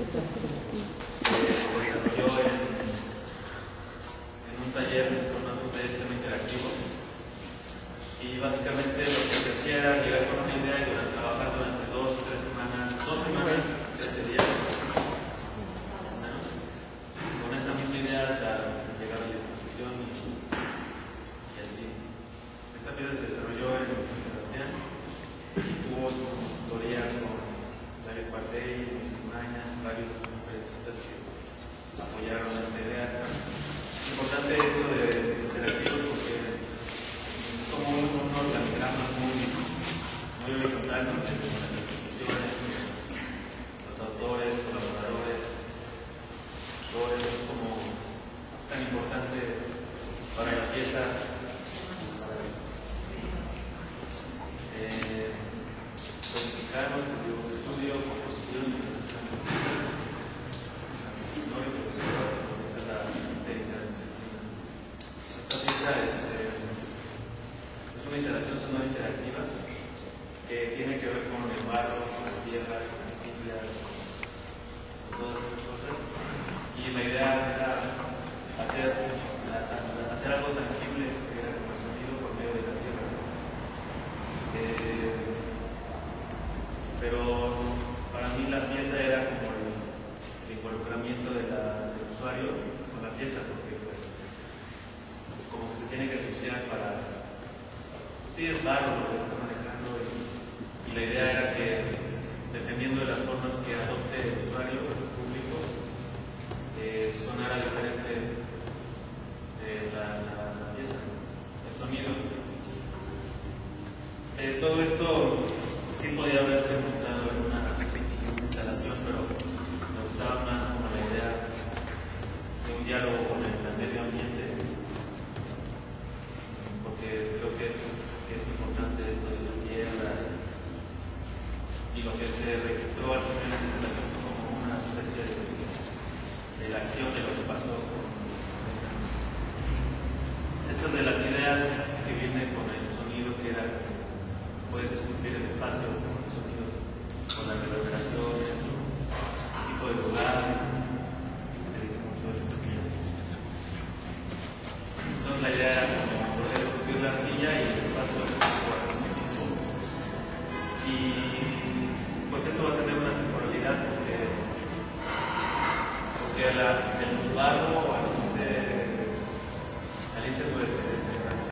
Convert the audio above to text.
desarrolló en, un taller en formato de diseño interactivo. Y básicamente lo que se hacía era llegar con una idea y durante, trabajar durante dos o tres semanas, dos semanas, 13 días, con esa misma idea hasta llegar a la exposición y, y así. Esta pieza se desarrolló en San Sebastián y tuvo su historia con David Cuartey, Luis Mañas, varios conferencistas que apoyaron esta idea. Es importante esto de interactivos porque es como un, un organigrama muy, muy horizontal donde las instituciones, los autores, colaboradores, autores, es como tan importante para la pieza. Eh, codificarnos, digo, estudio, composición, no y profesor, esta es la interdisciplina. Este, es una instalación sonora interactiva que tiene que ver con el barro, con la tierra, con la silla, con todas esas cosas. Y la idea era hacer, hacer algo tangible que era como el sonido por medio de la tierra. Eh, pero para mí la pieza era como el, el involucramiento del usuario con la pieza, porque pues como que se tiene que asociar para, pues sí es barro lo que está manejando y, la idea era que dependiendo de las formas que adopte el usuario, el público, eh, sonara diferente eh, la, pieza, el sonido. Eh, todo esto sí podía haberse mostrado en una instalación, pero me gustaba más como la idea de un diálogo con el, el medio ambiente, porque creo que es, que es importante esto de la tierra y, lo que se registró al final de la fue como una especie de, de la acción de lo que pasó con esa. Esas de las ideas que vienen con el sonido que era puedes esculpir el espacio con el sonido, con las reverberaciones, el tipo de lugar, que dice mucho del sonido. Entonces la idea era poder esculpir la silla y el espacio pues eso va a tener una temporalidad porque, el barro irse, al irse